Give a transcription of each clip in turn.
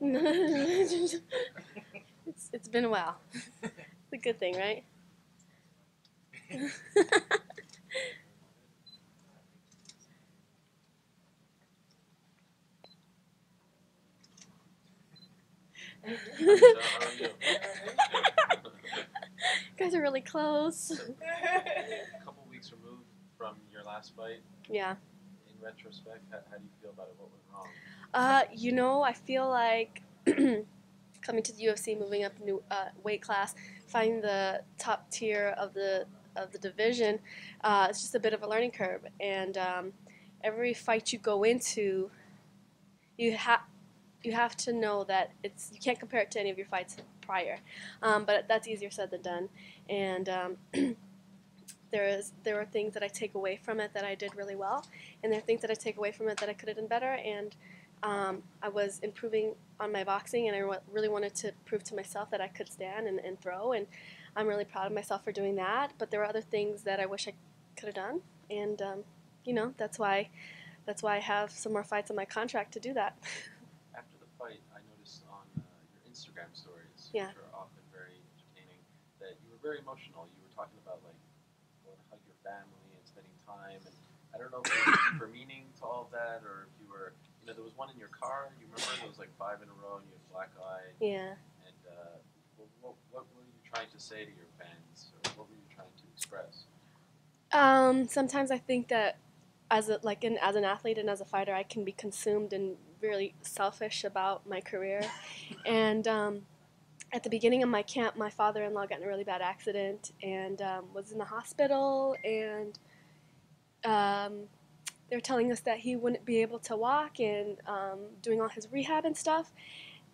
it's, it's been a while. It's a good thing, right? guys are really close. a couple weeks removed from your last fight. Yeah. Retrospect, how, how do you feel about it? What went wrong? Uh, you know, I feel like coming to the UFC, moving up new uh, weight class, finding the top tier of the of the division, uh, it's just a bit of a learning curve. And um, every fight you go into, you have you have to know that it's you can't compare it to any of your fights prior. Um, but that's easier said than done. And um, there is there are things that I take away from it that I did really well, and there are things that I take away from it that I could have done better. And um, I was improving on my boxing, and I re- really wanted to prove to myself that I could stand and, and throw. And I'm really proud of myself for doing that. But there were other things that I wish I could have done, and um, you know that's why that's why I have some more fights on my contract to do that. After the fight, I noticed on uh, your Instagram stories, Yeah. which are often very entertaining, that you were very emotional. You were talking about like hug your family and spending time, and I don't know if there was deeper meaning to all of that, or if you were, you know, there was one in your car. You remember there was like five in a row, and you had black eye, yeah. and uh, what, what, what were you trying to say to your fans, or what were you trying to express? Um, sometimes I think that as a like an as an athlete and as a fighter, I can be consumed and really selfish about my career. and um, at the beginning of my camp, my father-in-law got in a really bad accident and um, was in the hospital. And um, they're telling us that he wouldn't be able to walk and um, doing all his rehab and stuff.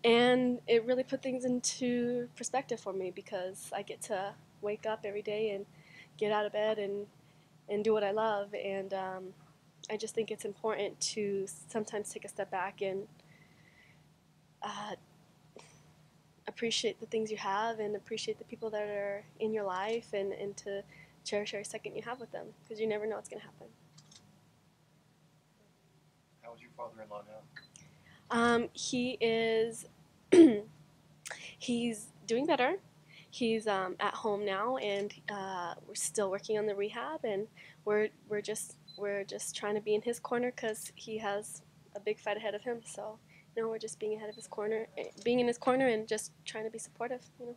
And it really put things into perspective for me because I get to wake up every day and get out of bed and and do what I love. And um, I just think it's important to sometimes take a step back and uh, appreciate the things you have and appreciate the people that are in your life and, and to cherish every second you have with them because you never know what's going to happen. How is your father-in-law now? Um, he is he's doing better. He's um, at home now, and uh, we're still working on the rehab, and we're we're just we're just trying to be in his corner because he has a big fight ahead of him. So, know, we're just being ahead of his corner, eh, being in his corner, and just trying to be supportive. You know.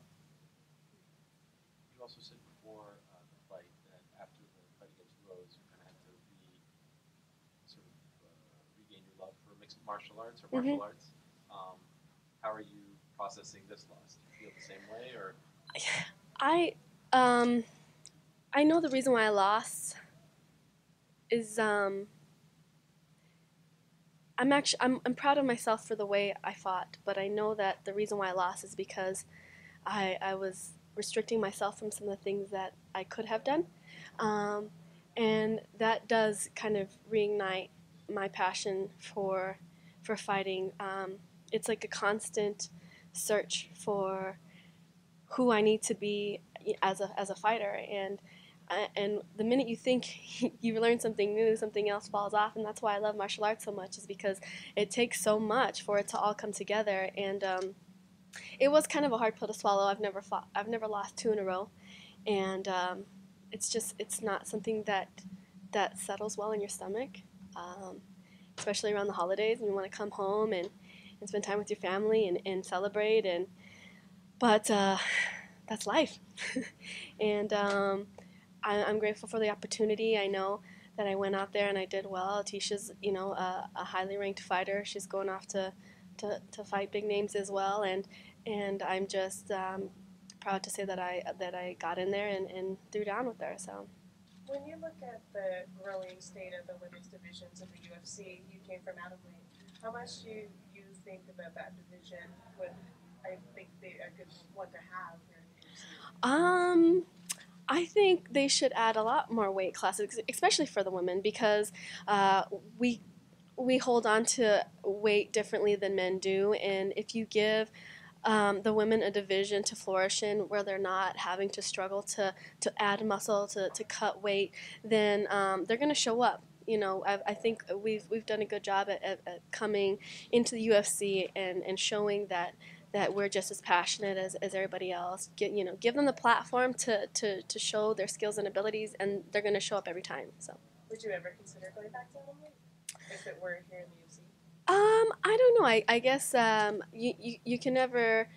You also said before uh, the fight that after the fight against Rose, you kind of had to re, sort of uh, regain your love for mixed martial arts or martial Mhm. arts. Um, how are you processing this loss? Do you feel the same way, or I um I know the reason why I lost is um I'm actually I'm I'm proud of myself for the way I fought, but I know that the reason why I lost is because I I was restricting myself from some of the things that I could have done. Um, and that does kind of reignite my passion for for fighting. Um, it's like a constant search for who I need to be as a as a fighter and and the minute you think you learn something new something else falls off and that's why I love martial arts so much is because it takes so much for it to all come together. And um, it was kind of a hard pill to swallow. I've never fought I've never lost two in a row. And um, it's just it's not something that that settles well in your stomach um, especially around the holidays and you want to come home and, and spend time with your family and, and celebrate and but uh, that's life. and um, I, I'm grateful for the opportunity. I know that I went out there and I did well. Tecia's, you know, a, a highly ranked fighter. She's going off to, to, to fight big names as well. And and I'm just um, proud to say that I that I got in there and, and threw down with her. So When you look at the growing state of the women's divisions of the UFC, you came from atomweight. How much do you, you think about that division? Would I think they a good one to have here in the UFC? Um, I think they should add a lot more weight classes, especially for the women, because uh, we we hold on to weight differently than men do, and if you give um, the women a division to flourish in where they're not having to struggle to, to add muscle, to, to cut weight, then um, they're going to show up. You know, I, I think we've we've done a good job at, at, at coming into the UFC and, and showing that that we're just as passionate as, as everybody else. Get, you know, give them the platform to, to, to show their skills and abilities, and they're going to show up every time. So. Would you ever consider going back to MMA if it were here in the UFC? Um, I don't know. I, I guess um, you, you, you can never,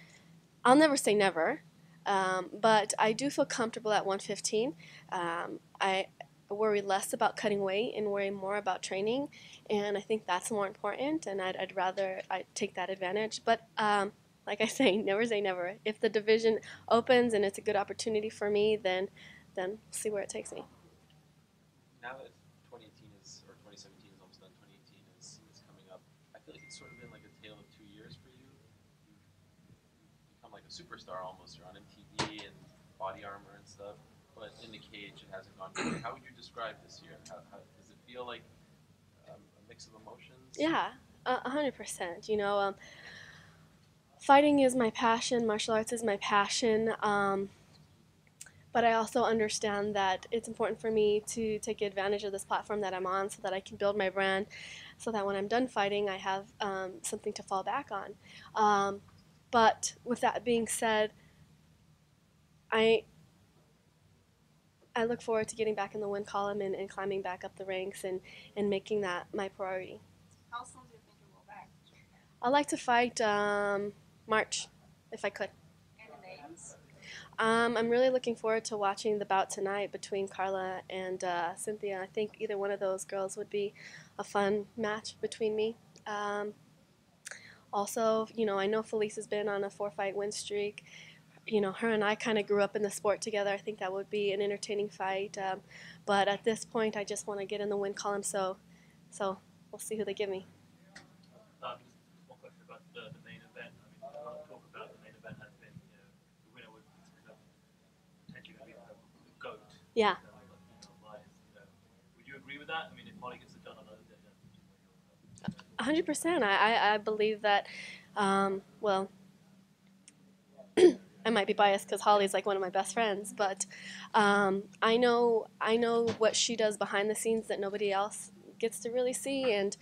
I'll never say never, um, but I do feel comfortable at 115. Um, I worry less about cutting weight and worry more about training, and I think that's more important, and I'd, I'd rather I take that advantage. But um, like I say, never say never. If the division opens and it's a good opportunity for me, then then we'll see where it takes me. Now that 2018 is, or 2017 is almost done, 2018 is, is coming up, I feel like it's sort of been like a tale of two years for you. You've become like a superstar almost. You're on MTV and body armor and stuff, but in the cage it hasn't gone way. How would you describe this year? How, how, does it feel like um, a mix of emotions? Yeah, a hundred percent. You know, um, fighting is my passion. Martial arts is my passion. Um, but I also understand that it's important for me to take advantage of this platform that I'm on, so that I can build my brand, so that when I'm done fighting, I have um, something to fall back on. Um, but with that being said, I I look forward to getting back in the win column and, and climbing back up the ranks and, and making that my priority. How soon do you think you will back? I'd like to fight um, March, if I could. Um, I'm really looking forward to watching the bout tonight between Carla and uh, Cynthia. I think either one of those girls would be a fun match between me. Um, also, you know, I know Felice has been on a four-fight win streak. You know, her and I kind of grew up in the sport together. I think that would be an entertaining fight. Um, but at this point, I just want to get in the win column. So, so we'll see who they give me. Um, Yeah. Would you agree with that? I mean, if Holly gets it done, you're- hundred percent. I, I I believe that. Um, well, I might be biased because Holly's like one of my best friends, but um, I know I know what she does behind the scenes that nobody else gets to really see, and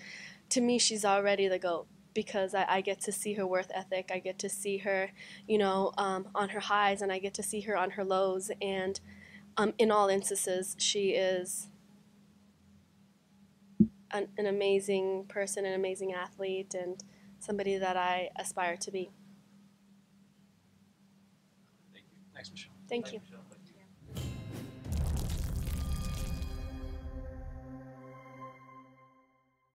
to me, she's already the goat because I, I get to see her worth ethic. I get to see her, you know, um, on her highs, and I get to see her on her lows, and um, in all instances, she is an, an amazing person, an amazing athlete, and somebody that I aspire to be. Thank you. Next, Michelle. Thank you. Michelle.